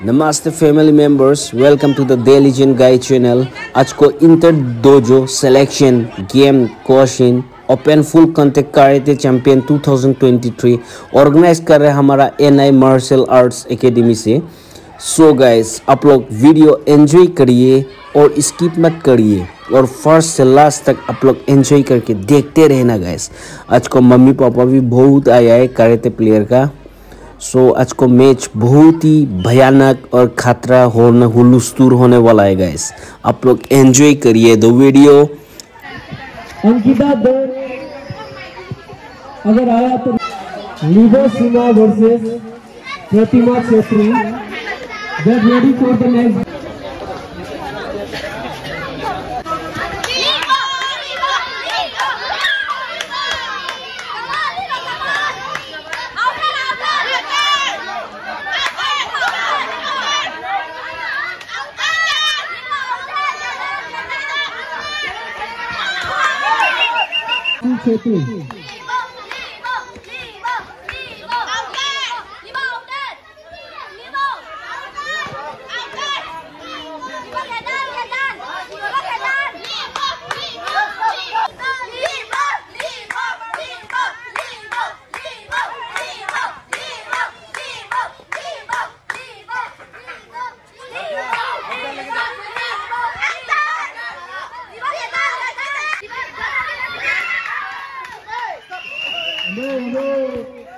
Namaste family members, welcome to the Daily Gen Guy channel. आज को inter dojo selection game question open full contact karate champion 2023 organise कर रहे हमारा N I martial arts academy से so so guys आप लोग video enjoy करिए और स्किप मत करिए। और फ़र्स्ट से लास्ट तक आप लोग एंजॉय करके देखते रहना गाइस आज को मम्मी पापा भी बहुत आया है कराटे प्लेयर का। सो so, आज को मैच बहुत ही भयानक और खतरा होने हुलुस्तूर होने वाला है गाइस आप लोग एंजॉय करिए दो वीडियो अंकिता दो अगर आया तो versus Pratima Chhetri. Get ready for the next. Amém, amém.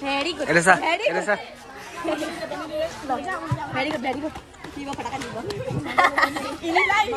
Very good. Elisa, very good. Elisa. Very good, very good. Tiba patakan tiba. Ini lain.